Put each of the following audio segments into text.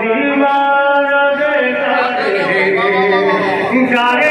ريما رگنا رگنا گانے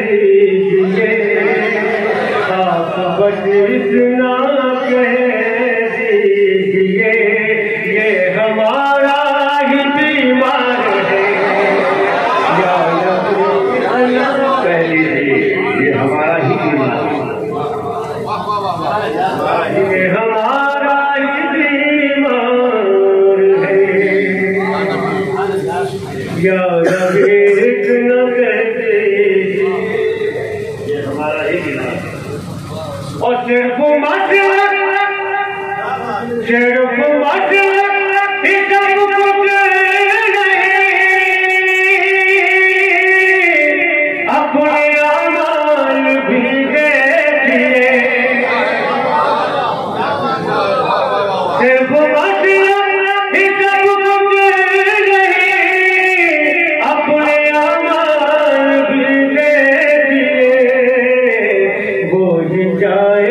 بس نام یہ ہمارا بیمار ہے ہمارا بیمار ہے ہمارا وسرب مدرسة যায়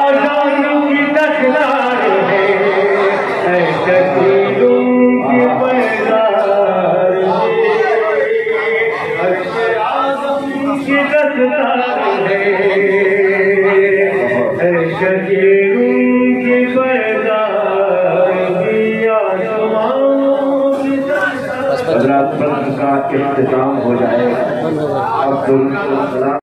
کا اختتام ہو جائے گا